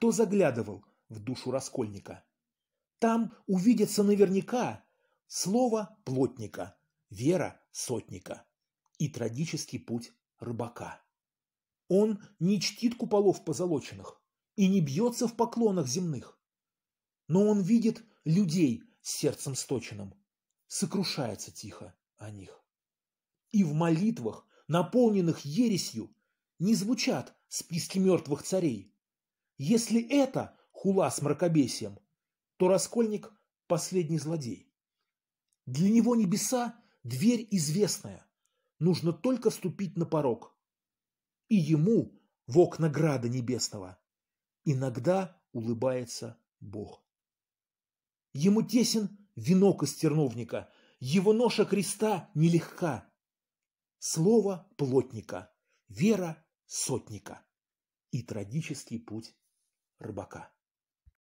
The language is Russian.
кто заглядывал в душу раскольника. Там увидится наверняка слово плотника, вера сотника и трагический путь рыбака. Он не чтит куполов позолоченных и не бьется в поклонах земных, но он видит людей с сердцем сточенным, сокрушается тихо о них. И в молитвах, наполненных ересью, не звучат списки мертвых царей. Если это хула с мракобесием, то Раскольник – последний злодей. Для него небеса – дверь известная, нужно только вступить на порог. И ему в окна града небесного иногда улыбается Бог. Ему тесен венок из терновника, его ноша креста нелегка. Слово плотника, вера сотника и трагический путь рыбака.